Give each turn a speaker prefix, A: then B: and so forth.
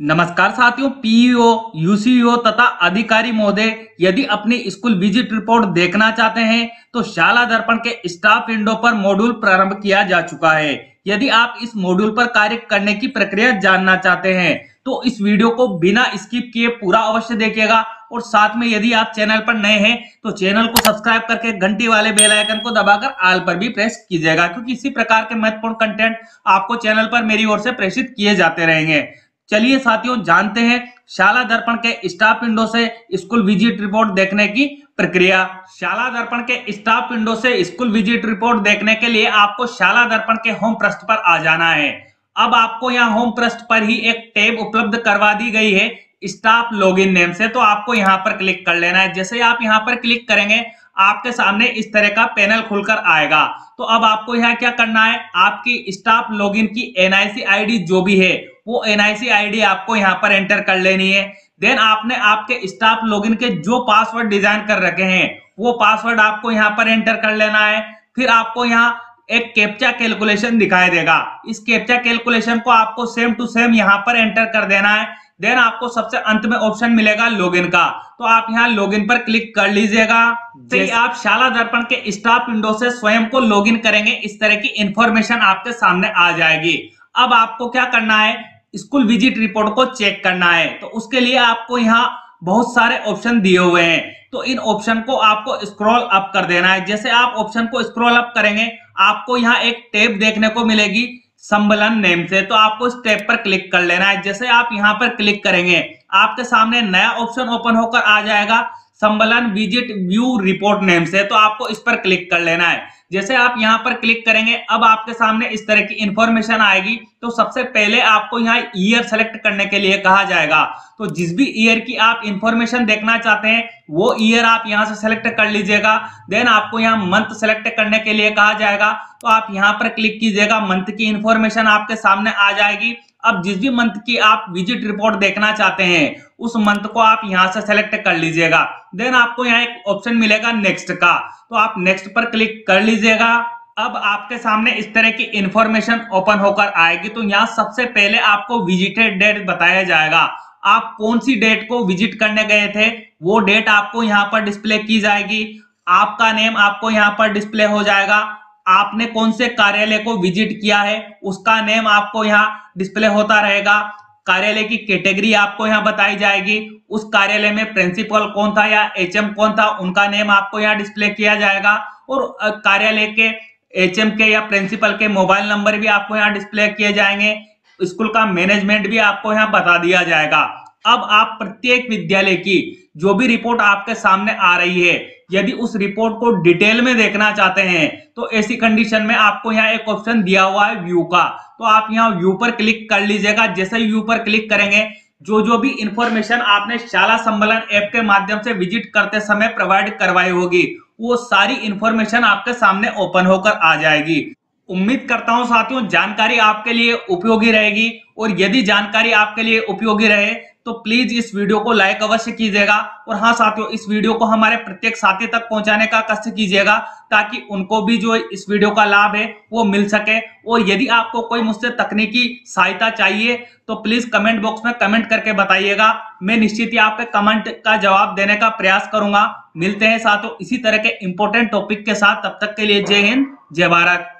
A: नमस्कार साथियों, PEO UCO तथा अधिकारी महोदय, यदि अपनी स्कूल विज़िट रिपोर्ट देखना चाहते हैं तो शाला दर्पण के स्टाफ विंडो पर मॉड्यूल प्रारंभ किया जा चुका है। यदि आप इस मॉड्यूल पर कार्य करने की प्रक्रिया जानना चाहते हैं तो इस वीडियो को बिना स्किप किए पूरा अवश्य देखिएगा। और साथ में यदि आप चैनल पर नए हैं तो चैनल को सब्सक्राइब करके घंटी वाले बेल आइकन को दबाकर आल पर भी प्रेस कीजिएगा, क्योंकि इसी प्रकार के महत्वपूर्ण कंटेंट आपको चैनल पर मेरी ओर से प्रेषित किए जाते रहेंगे। चलिए साथियों, जानते हैं शाला दर्पण के स्टाफ विंडो से स्कूल विज़िट रिपोर्ट देखने की प्रक्रिया। शाला दर्पण के स्टाफ विंडो से स्कूल विज़िट रिपोर्ट देखने के लिए आपको शाला दर्पण के होम पृष्ठ पर आ जाना है। अब आपको यहाँ होम पृष्ठ पर ही एक टैब उपलब्ध करवा दी गई है स्टाफ लॉगिन नेम से। तो आपको यहाँ पर क्लिक कर लेना है। जैसे आप यहाँ पर क्लिक करेंगे, आपके सामने इस तरह का पैनल खुलकर आएगा। तो अब आपको यहाँ क्या करना है, आपकी स्टाफ लॉगिन की एनआईसी आईडी जो भी है वो एनआईसी आईडी आपको यहाँ पर एंटर कर लेनी है। देन आपने आपके स्टाफ लॉगिन के जो पासवर्ड डिज़ाइन कर रखे हैं वो पासवर्ड आपको यहाँ पर एंटर कर लेना है। फिर आपको यहाँ एक कैप्चा कैलकुलेशन दिखाई देगा। इस कैप्चा कैलकुलेशन को आपको सेम टू सेम यहाँ पर एंटर कर देना है। देन आपको सबसे अंत में ऑप्शन मिलेगा लॉगिन का। तो आप यहाँ लॉगिन पर क्लिक कर लीजिएगा। जैसे आप शाला दर्पण के स्टाफ विंडो से स्वयं को लॉगिन करेंगे। इस तरह की इंफॉर्मेशन आपके सामने आ जाएगी। अब आपको क्या करना है? स्कूल विज़िट रिपोर्ट को चेक करना है। तो उसके लिए आपको यहाँ बहुत सारे ऑप्शन दिए हुए हैं। तो इन ऑप्शन को आपको स्क्रॉल अप कर देना है। जैसे आप ऑप्शन को स्क्रॉल अप करेंगे, आपको यहाँ एक टेप देखने को मिलेगी संबलन नेम से। तो आपको इस टैब पर क्लिक कर लेना है। जैसे आप यहाँ पर क्लिक करेंगे, आपके सामने नया ऑप्शन ओपन होकर आ जाएगा। संबलन विज़िट व्यू रिपोर्ट नेम से तो आपको इस पर क्लिक कर लेना है। जैसे आप यहाँ पर क्लिक करेंगे, अब आपके सामने इस तरह की इंफॉर्मेशन आएगी तो सबसे पहले आपको यहाँ ईयर सेलेक्ट करने के लिए कहा जाएगा। तो जिस भी ईयर की आप इंफॉर्मेशन देखना चाहते हैं, वो ईयर आप यहाँ से सेलेक्ट कर लीजिएगा। देन आपको यहाँ मंथ सेलेक्ट करने के लिए कहा जाएगा। तो आप यहाँ पर क्लिक कीजिएगा मंथ की इंफॉर्मेशन आपके सामने आ जाएगी। अब जिस भी मंथ की आप विज़िट रिपोर्ट देखना चाहते हैं उस मंथ को आप यहाँ से सेलेक्ट कर लीजिएगा। देन आपको यहाँ एक ऑप्शन मिलेगा नेक्स्ट का। तो आप नेक्स्ट पर क्लिक कर लीजिएगा। अब आपके सामने इस तरह की इंफॉर्मेशन ओपन होकर आएगी। तो यहाँ सबसे पहले आपको विजिटेड डेट बताया जाएगा। आप कौन सी डेट को विज़िट करने गए थे, वो डेट आपको यहाँ पर डिस्प्ले की जाएगी। आपका नेम आपको यहाँ पर डिस्प्ले हो जाएगा। आपने कौन से कार्यालय को विज़िट किया है, उसका नेम आपको यहाँ डिस्प्ले होता रहेगा। कार्यालय की कैटेगरी आपको यहाँ बताई जाएगी। उस कार्यालय में प्रिंसिपल कौन था या एचएम कौन था, उनका नेम आपको यहाँ डिस्प्ले किया जाएगा। और कार्यालय के एचएम के या प्रिंसिपल के मोबाइल नंबर भी आपको यहाँ डिस्प्ले किए जाएँगे। स्कूल का मैनेजमेंट भी आपको यहाँ बता दिया जाएगा। अब आप प्रत्येक विद्यालय की जो भी रिपोर्ट आपके सामने आ रही है, यदि उस रिपोर्ट को डिटेल में देखना चाहते हैं तो ऐसी कंडीशन में आपको यहाँ एक ऑप्शन दिया हुआ है व्यू का। तो आप यहाँ व्यू पर क्लिक कर लीजिएगा। जैसे व्यू पर क्लिक करेंगे, जो जो भी इंफॉर्मेशन आपने शाला सम्मेलन ऐप के माध्यम से विज़िट करते समय प्रोवाइड करवाई होगी, वो सारी इंफॉर्मेशन आपके सामने ओपन होकर आ जाएगी। उम्मीद करता हूँ साथियों, जानकारी आपके लिए उपयोगी रहेगी। और यदि जानकारी आपके लिए उपयोगी रहे तो प्लीज़ इस वीडियो को लाइक अवश्य कीजिएगा और हाँ साथियों, इस वीडियो को हमारे प्रत्येक साथी तक पहुँचाने का कष्ट कीजिएगा ताकि उनको भी जो इस वीडियो का लाभ है, वो मिल सके। और यदि आपको कोई मुझसे तकनीकी सहायता चाहिए तो प्लीज़ कमेंट बॉक्स में कमेंट करके बताइएगा। मैं निश्चित ही आपके कमेंट का जवाब देने का प्रयास करूँगा। मिलते हैं साथियों, इसी तरह के इंपॉर्टेंट टॉपिक के साथ। तब तक के लिए जय हिंद, जय भारत।